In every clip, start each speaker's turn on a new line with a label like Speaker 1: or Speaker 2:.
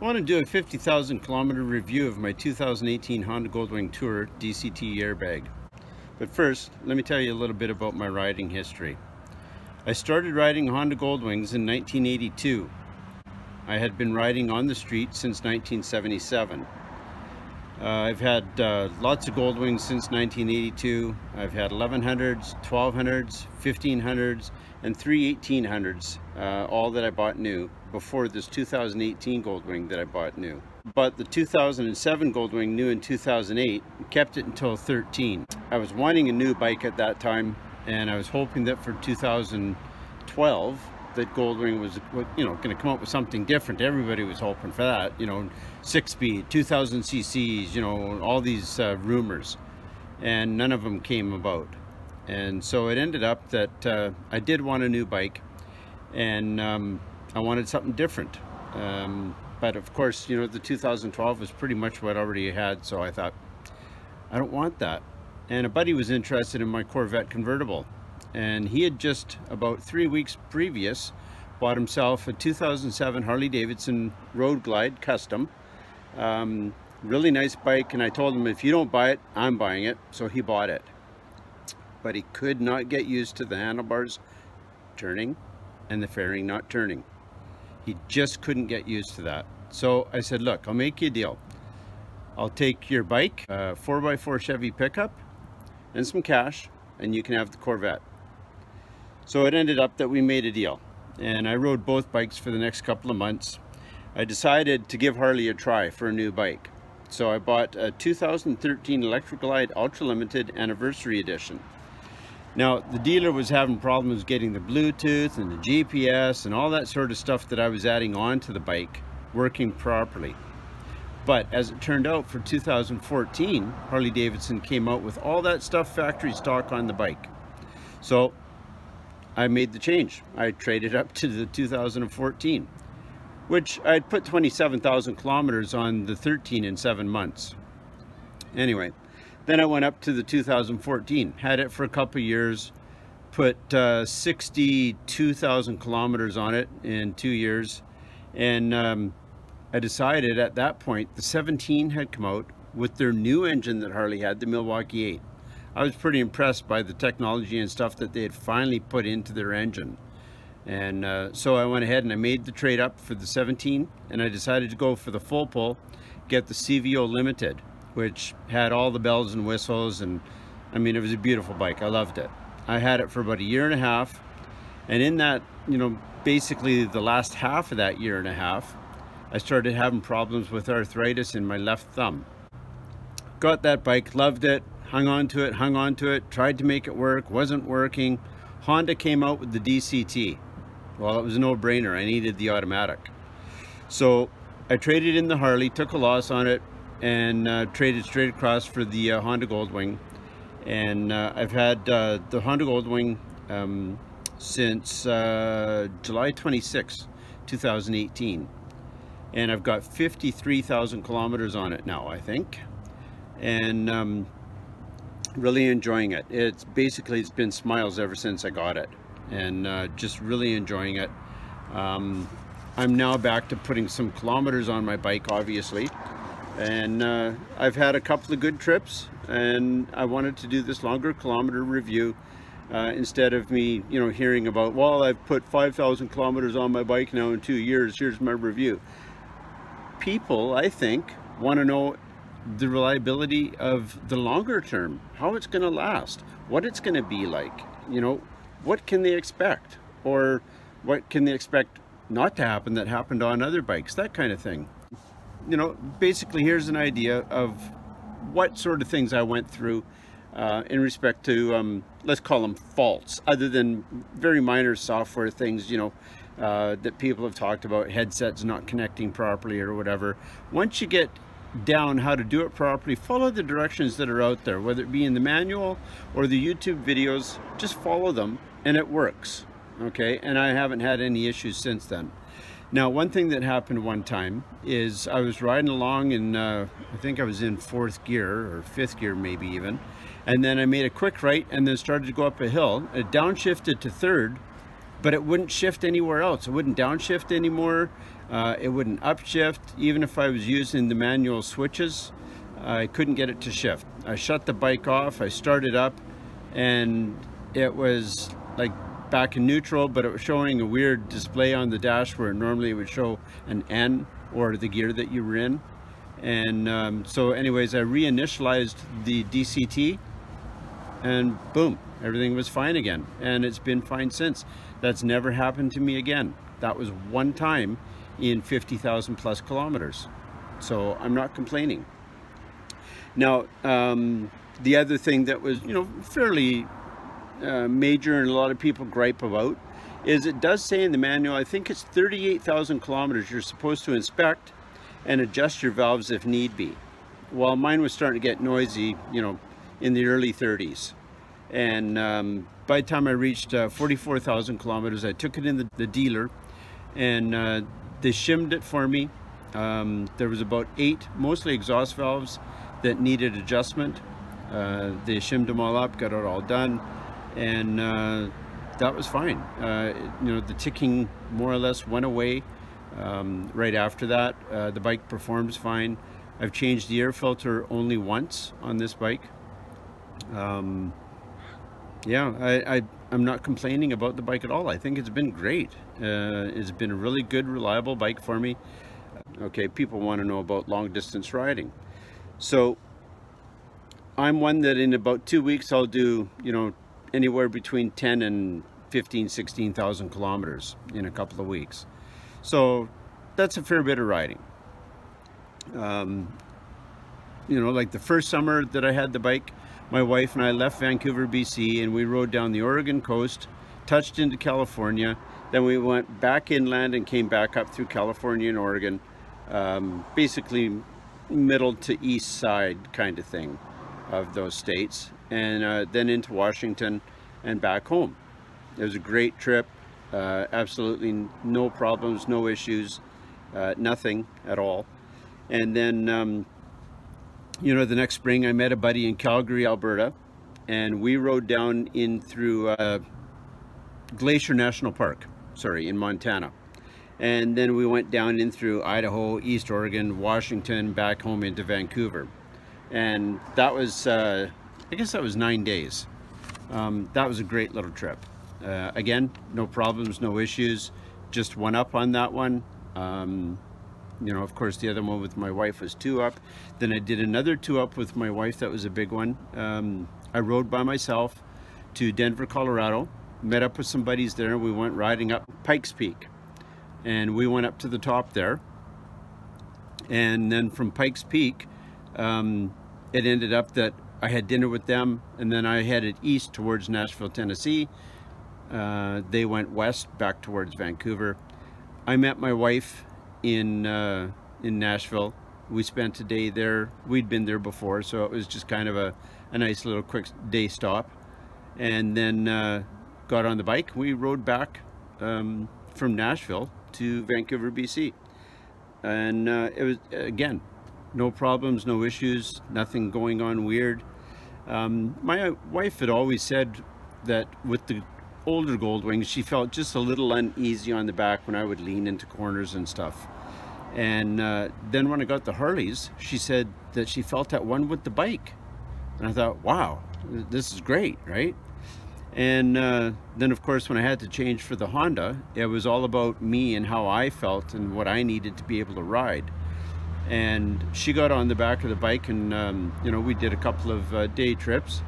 Speaker 1: I want to do a 50,000 kilometer review of my 2018 Honda Goldwing Tour DCT airbag. But first, let me tell you a little bit about my riding history. I started riding Honda Goldwings in 1982. I had been riding on the street since 1977. Uh, I've had uh, lots of Goldwings since 1982. I've had 1100s, 1200s, 1500s, and three 1800s, uh, all that I bought new before this 2018 Goldwing that I bought new. But the 2007 Goldwing new in 2008, kept it until 13. I was wanting a new bike at that time and I was hoping that for 2012 that Goldwing was, you know, going to come up with something different. Everybody was hoping for that, you know, six speed, 2000 cc's, you know, all these uh, rumors, and none of them came about. And so it ended up that uh, I did want a new bike, and um, I wanted something different. Um, but of course, you know, the 2012 was pretty much what I already had, so I thought, I don't want that. And a buddy was interested in my Corvette convertible. And he had just, about three weeks previous, bought himself a 2007 Harley-Davidson Road Glide Custom. Um, really nice bike, and I told him, if you don't buy it, I'm buying it. So he bought it. But he could not get used to the handlebars turning and the fairing not turning. He just couldn't get used to that. So I said, look, I'll make you a deal. I'll take your bike, uh, a 4x4 Chevy pickup, and some cash, and you can have the Corvette. So it ended up that we made a deal. And I rode both bikes for the next couple of months. I decided to give Harley a try for a new bike. So I bought a 2013 Electra Glide Ultra Limited Anniversary Edition. Now, the dealer was having problems getting the Bluetooth and the GPS and all that sort of stuff that I was adding on to the bike working properly. But as it turned out, for 2014, Harley-Davidson came out with all that stuff factory stock on the bike. So I made the change. I traded up to the 2014, which I'd put 27,000 kilometers on the 13 in seven months. Anyway, then I went up to the 2014, had it for a couple years, put uh, 62,000 kilometers on it in two years. And um, I decided at that point, the 17 had come out with their new engine that Harley had, the Milwaukee 8. I was pretty impressed by the technology and stuff that they had finally put into their engine. And uh, so I went ahead and I made the trade up for the 17 and I decided to go for the full pull, get the CVO Limited which had all the bells and whistles and I mean it was a beautiful bike. I loved it. I had it for about a year and a half and in that you know basically the last half of that year and a half I started having problems with arthritis in my left thumb. Got that bike loved it hung on to it hung on to it tried to make it work wasn't working. Honda came out with the DCT well it was a no-brainer. I needed the automatic. So I traded in the Harley took a loss on it and uh, traded straight across for the uh, Honda Goldwing. And uh, I've had uh, the Honda Goldwing um, since uh, July 26, 2018. And I've got 53,000 kilometers on it now, I think. And um, really enjoying it. It's basically, it's been smiles ever since I got it. And uh, just really enjoying it. Um, I'm now back to putting some kilometers on my bike, obviously and uh, I've had a couple of good trips and I wanted to do this longer kilometer review uh, instead of me you know hearing about well I've put 5,000 kilometers on my bike now in two years here's my review. People I think want to know the reliability of the longer term how it's going to last what it's going to be like you know what can they expect? Or what can they expect not to happen that happened on other bikes that kind of thing you know, basically here's an idea of what sort of things I went through uh, in respect to, um, let's call them faults, other than very minor software things, you know, uh, that people have talked about, headsets not connecting properly or whatever. Once you get down how to do it properly, follow the directions that are out there, whether it be in the manual or the YouTube videos, just follow them and it works, okay? And I haven't had any issues since then. Now, one thing that happened one time is I was riding along and uh, I think I was in fourth gear or fifth gear maybe even. And then I made a quick right and then started to go up a hill. It downshifted to third, but it wouldn't shift anywhere else. It wouldn't downshift anymore. Uh, it wouldn't upshift. Even if I was using the manual switches, I couldn't get it to shift. I shut the bike off, I started up, and it was like back in neutral, but it was showing a weird display on the dash where normally it would show an N or the gear that you were in. And um, so anyways, I reinitialized the DCT and boom, everything was fine again. And it's been fine since. That's never happened to me again. That was one time in 50,000 plus kilometers. So I'm not complaining. Now, um, the other thing that was, you know, fairly uh, major and a lot of people gripe about is it does say in the manual, I think it's 38,000 kilometers you're supposed to inspect and adjust your valves if need be. Well, mine was starting to get noisy, you know, in the early 30s. And um, by the time I reached uh, 44,000 kilometers, I took it in the, the dealer and uh, they shimmed it for me. Um, there was about eight, mostly exhaust valves that needed adjustment. Uh, they shimmed them all up, got it all done, and uh, that was fine. Uh, you know, the ticking more or less went away um, right after that. Uh, the bike performs fine. I've changed the air filter only once on this bike. Um, yeah, I, I, am not complaining about the bike at all. I think it's been great. Uh, it's been a really good, reliable bike for me. Okay, people want to know about long distance riding. So I'm one that in about two weeks I'll do, you know, anywhere between 10 and 15, 16,000 kilometers in a couple of weeks. So that's a fair bit of riding. Um, you know, like the first summer that I had the bike, my wife and I left Vancouver, BC, and we rode down the Oregon coast, touched into California, then we went back inland and came back up through California and Oregon, um, basically middle to east side kind of thing of those states and uh, then into Washington and back home. It was a great trip, uh, absolutely no problems, no issues, uh, nothing at all. And then, um, you know, the next spring I met a buddy in Calgary, Alberta, and we rode down in through uh, Glacier National Park, sorry, in Montana and then we went down in through Idaho, East Oregon, Washington, back home into Vancouver. And that was, uh, I guess that was nine days. Um, that was a great little trip. Uh, again, no problems, no issues, just one up on that one. Um, you know, of course, the other one with my wife was two up. Then I did another two up with my wife. That was a big one. Um, I rode by myself to Denver, Colorado, met up with some buddies there. We went riding up Pikes Peak and we went up to the top there and then from Pikes Peak um, it ended up that I had dinner with them and then I headed east towards Nashville Tennessee. Uh, they went west back towards Vancouver. I met my wife in uh, in Nashville. We spent a day there. We'd been there before so it was just kind of a, a nice little quick day stop. And then uh, got on the bike. We rode back um, from Nashville to Vancouver, BC. And uh, it was, again, no problems, no issues, nothing going on weird. Um, my wife had always said that with the older Goldwings, she felt just a little uneasy on the back when I would lean into corners and stuff. And uh, then when I got the Harleys, she said that she felt that one with the bike. And I thought, wow, this is great, right? And uh, then of course when I had to change for the Honda, it was all about me and how I felt and what I needed to be able to ride. And she got on the back of the bike and um, you know we did a couple of uh, day trips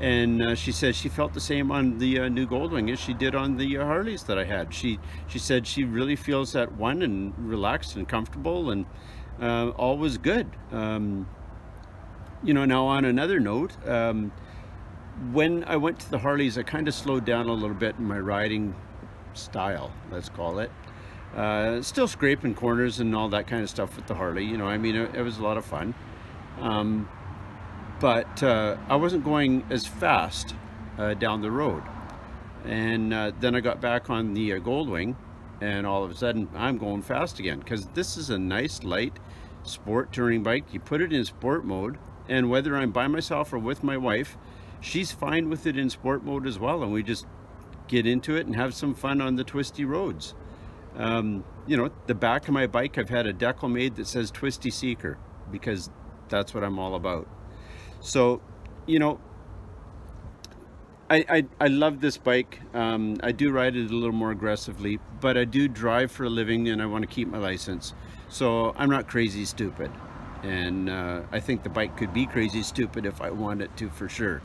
Speaker 1: and uh, she said she felt the same on the uh, new Goldwing as she did on the uh, Harleys that I had. She she said she really feels that one and relaxed and comfortable and uh, all was good. Um, you know now on another note um, when I went to the Harleys, I kind of slowed down a little bit in my riding style, let's call it. Uh, still scraping corners and all that kind of stuff with the Harley, you know, I mean, it, it was a lot of fun. Um, but uh, I wasn't going as fast uh, down the road. And uh, then I got back on the uh, Goldwing and all of a sudden I'm going fast again because this is a nice light sport touring bike. You put it in sport mode and whether I'm by myself or with my wife, she's fine with it in sport mode as well and we just get into it and have some fun on the twisty roads Um, you know, the back of my bike, I've had a decal made that says Twisty Seeker because that's what I'm all about. So, you know, I, I, I love this bike. Um, I do ride it a little more aggressively, but I do drive for a living and I want to keep my license. So I'm not crazy stupid. And uh, I think the bike could be crazy stupid if I want it to for sure.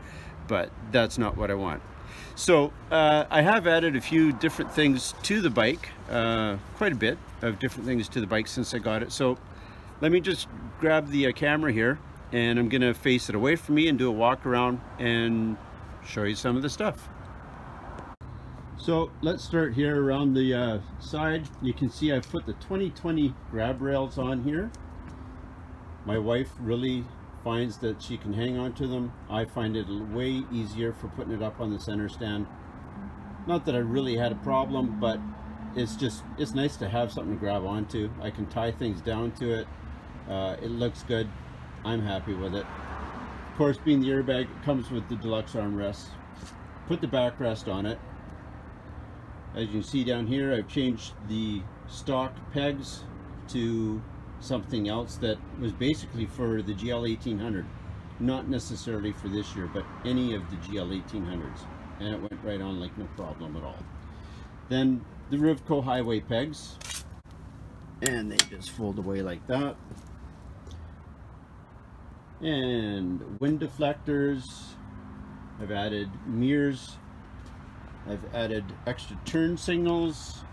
Speaker 1: But that's not what I want. So uh, I have added a few different things to the bike, uh, quite a bit of different things to the bike since I got it. So let me just grab the uh, camera here and I'm gonna face it away from me and do a walk around and show you some of the stuff. So let's start here around the uh, side. You can see I've put the 2020 grab rails on here. My wife really finds that she can hang on to them. I find it way easier for putting it up on the center stand. Not that I really had a problem, but it's just, it's nice to have something to grab onto. I can tie things down to it. Uh, it looks good. I'm happy with it. Of course, being the airbag, it comes with the deluxe armrest. Put the backrest on it. As you can see down here, I've changed the stock pegs to something else that was basically for the GL 1800 not necessarily for this year but any of the GL 1800s and it went right on like no problem at all. Then the Rivco highway pegs and they just fold away like that. And wind deflectors I've added mirrors I've added extra turn signals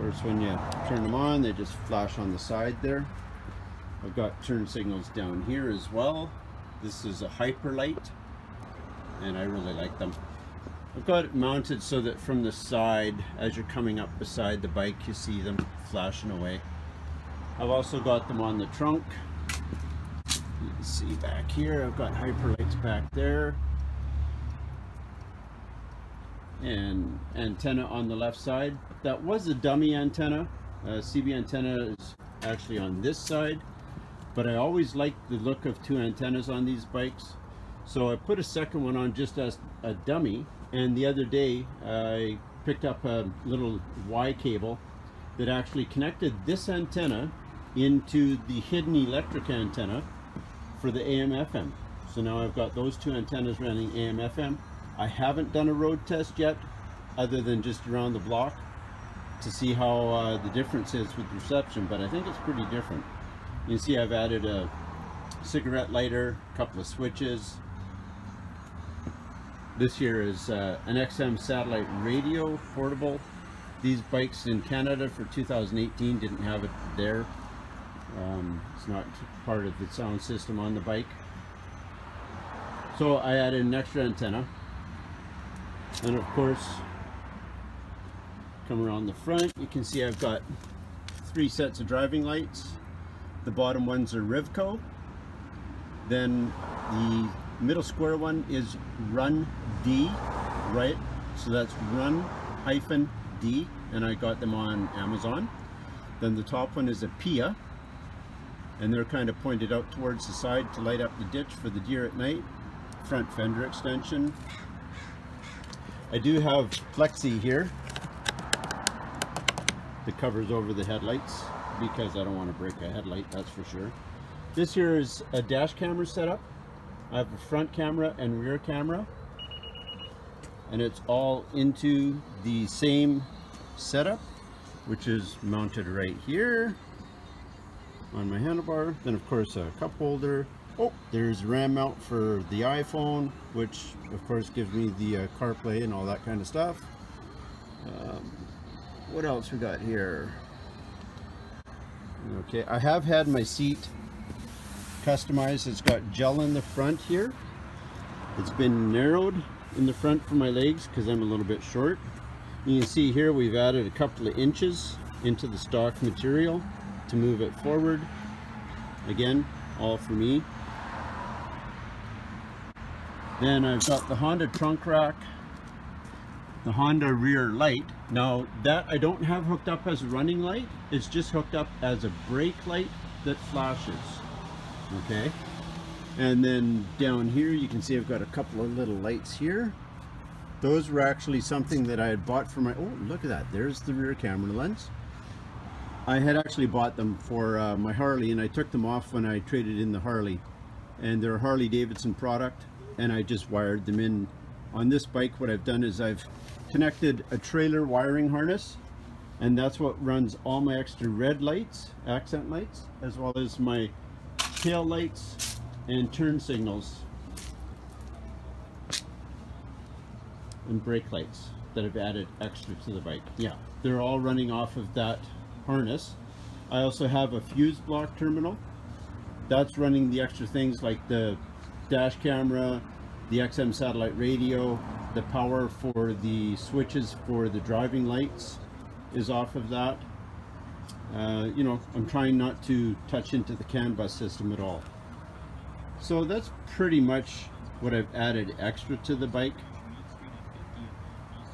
Speaker 1: course when you turn them on they just flash on the side there. I've got turn signals down here as well. This is a hyper light and I really like them. I've got it mounted so that from the side as you're coming up beside the bike you see them flashing away. I've also got them on the trunk. You can see back here I've got hyper lights back there and antenna on the left side. That was a dummy antenna. Uh, CB antenna is actually on this side, but I always like the look of two antennas on these bikes. So I put a second one on just as a dummy, and the other day I picked up a little Y cable that actually connected this antenna into the hidden electric antenna for the AM FM. So now I've got those two antennas running AM FM I haven't done a road test yet other than just around the block to see how uh, the difference is with reception but I think it's pretty different. You see I've added a cigarette lighter a couple of switches. This here is uh, an XM satellite radio portable. These bikes in Canada for 2018 didn't have it there. Um, it's not part of the sound system on the bike. So I added an extra antenna and of course come around the front you can see I've got three sets of driving lights. The bottom ones are Rivco. Then the middle square one is run D right? So that's run hyphen D and I got them on Amazon. Then the top one is a Pia and they're kind of pointed out towards the side to light up the ditch for the deer at night. Front fender extension I do have flexi here that covers over the headlights because I don't want to break a headlight, that's for sure. This here is a dash camera setup. I have a front camera and rear camera and it's all into the same setup which is mounted right here on my handlebar. Then of course a cup holder, Oh, there's RAM mount for the iPhone, which of course gives me the uh, CarPlay and all that kind of stuff. Um, what else we got here? Okay, I have had my seat customized. It's got gel in the front here. It's been narrowed in the front for my legs because I'm a little bit short. You can see here we've added a couple of inches into the stock material to move it forward. Again, all for me. Then I've got the Honda trunk rack, the Honda rear light. Now that I don't have hooked up as a running light, it's just hooked up as a brake light that flashes, okay? And then down here you can see I've got a couple of little lights here. those were actually something that I had bought for my, oh, look at that. There's the rear camera lens. I had actually bought them for uh, my Harley and I took them off when I traded in the Harley. And they're Harley Davidson product and I just wired them in. On this bike, what I've done is I've connected a trailer wiring harness and that's what runs all my extra red lights, accent lights, as well as my tail lights and turn signals and brake lights that I've added extra to the bike. Yeah, they're all running off of that harness. I also have a fuse block terminal. That's running the extra things like the dash camera, the XM satellite radio, the power for the switches for the driving lights is off of that. Uh, you know, I'm trying not to touch into the CAN bus system at all. So that's pretty much what I've added extra to the bike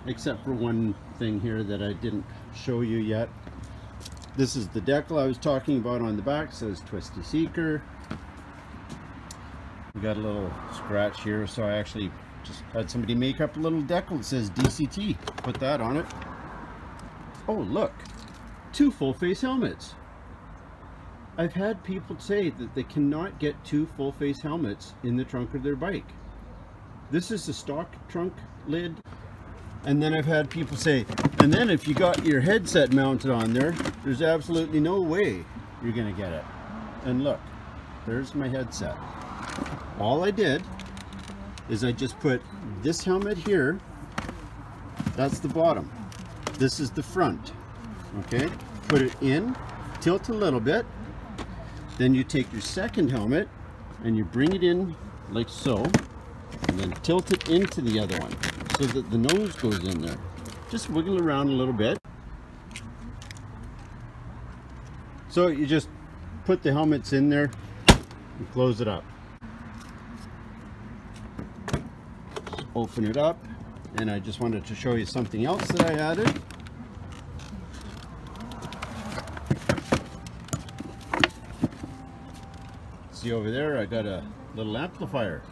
Speaker 1: except for one thing here that I didn't show you yet. This is the decal I was talking about on the back, says Twisty Seeker. We got a little scratch here, so I actually just had somebody make up a little decal that says DCT. Put that on it. Oh, look, two full face helmets. I've had people say that they cannot get two full face helmets in the trunk of their bike. This is the stock trunk lid and then I've had people say, and then if you got your headset mounted on there, there's absolutely no way you're going to get it. And look, there's my headset. All I did is I just put this helmet here. That's the bottom. This is the front. Okay, put it in, tilt a little bit. Then you take your second helmet and you bring it in like so, and then tilt it into the other one so that the nose goes in there. Just wiggle around a little bit. So you just put the helmets in there and close it up. Open it up and I just wanted to show you something else that I added. See over there I got a little amplifier.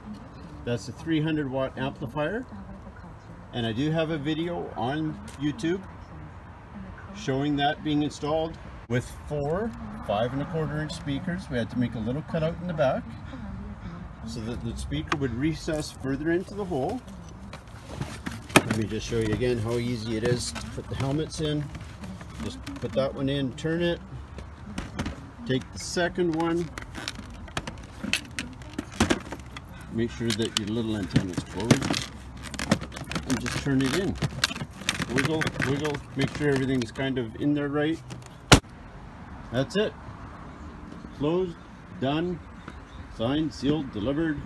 Speaker 1: That's a 300 watt amplifier and I do have a video on YouTube showing that being installed with four five and a quarter inch speakers. We had to make a little cutout in the back so that the speaker would recess further into the hole. Let me just show you again how easy it is to put the helmets in. Just put that one in, turn it, take the second one, make sure that your little antenna is closed and just turn it in. Wiggle, wiggle, make sure everything's kind of in there right. That's it. Closed, done, signed, sealed, delivered,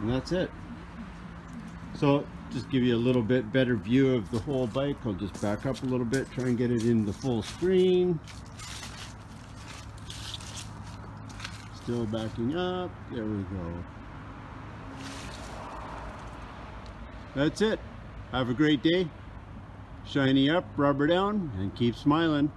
Speaker 1: and that's it. So just give you a little bit better view of the whole bike. I'll just back up a little bit, try and get it in the full screen. Still backing up. There we go. That's it. Have a great day. Shiny up, rubber down, and keep smiling.